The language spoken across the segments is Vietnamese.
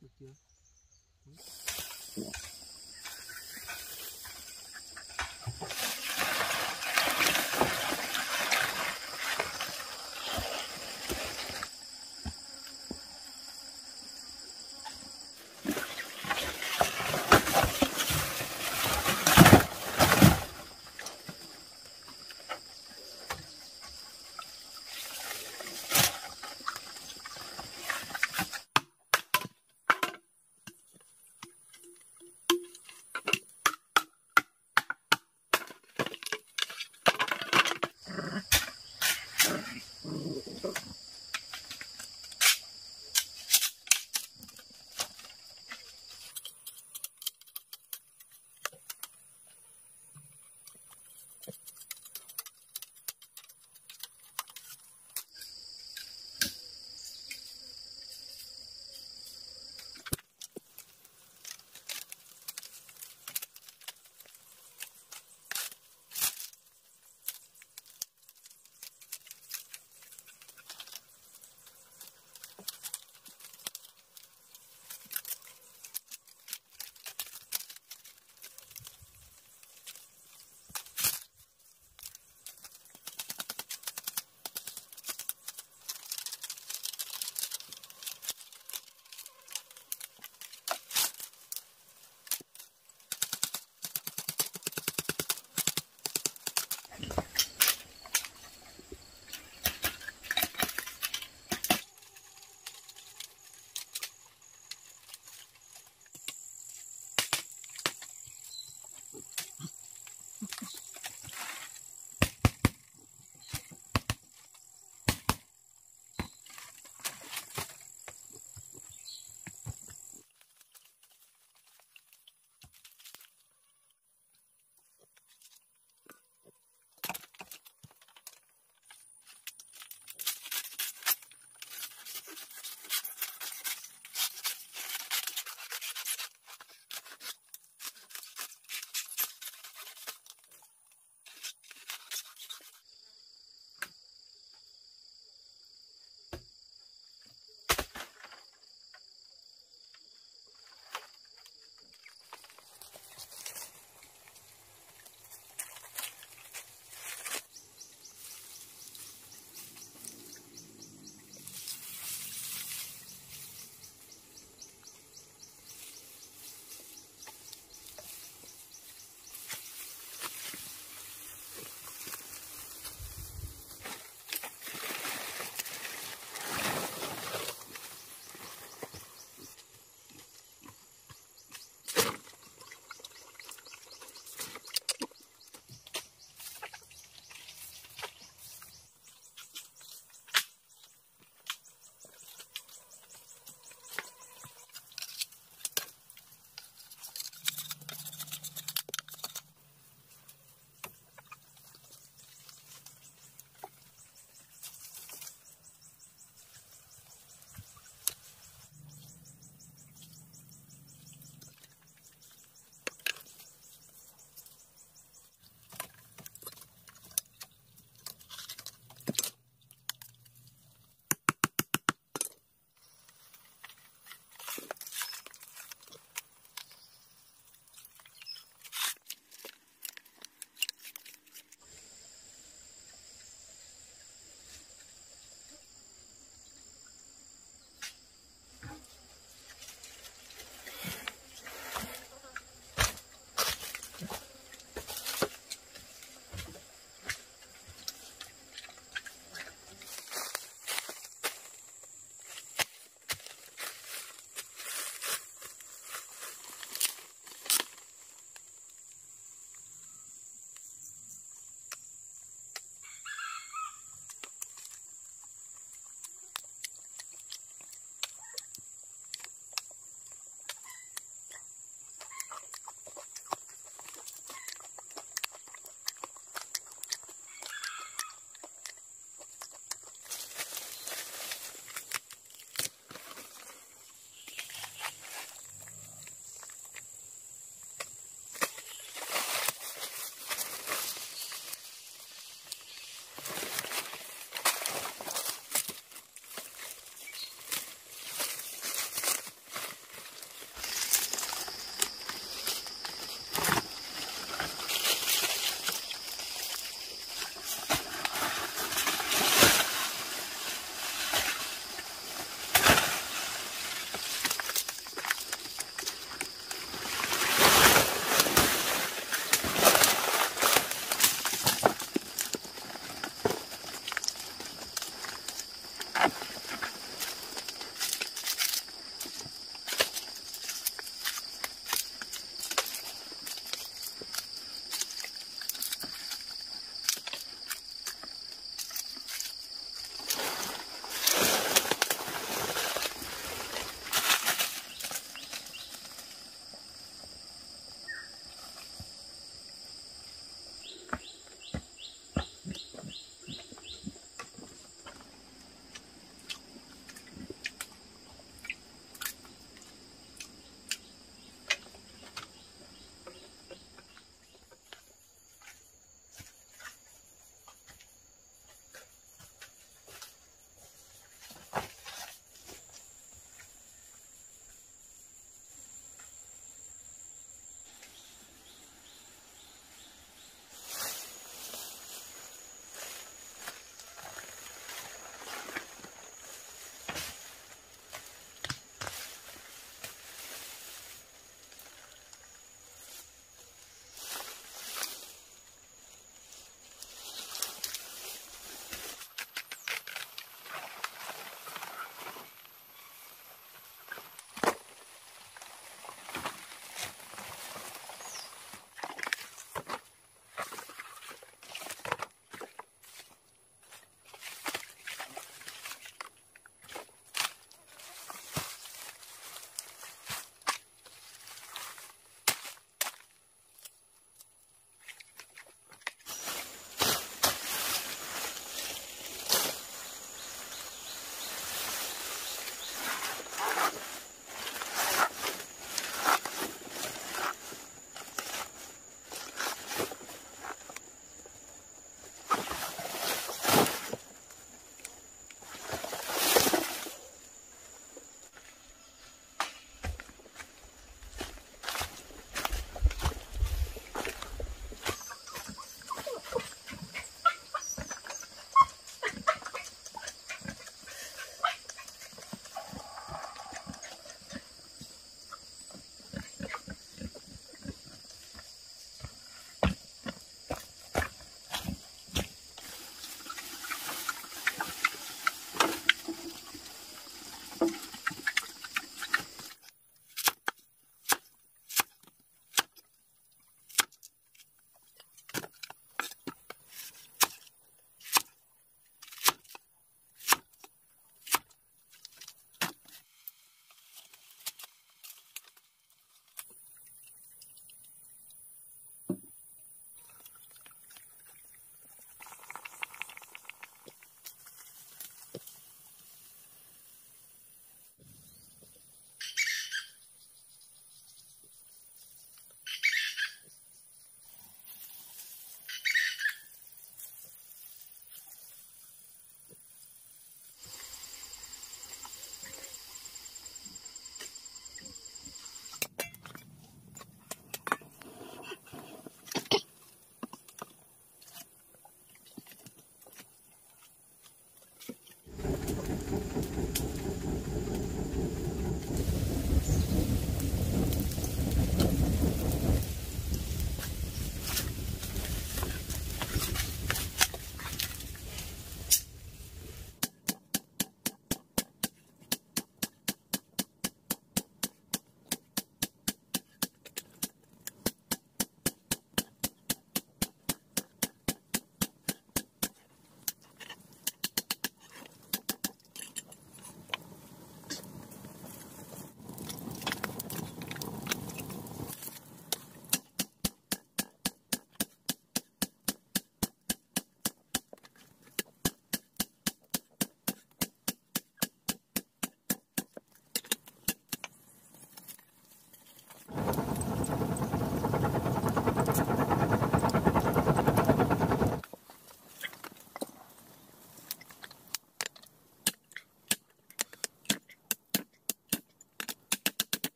được chưa?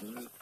Mm-hmm.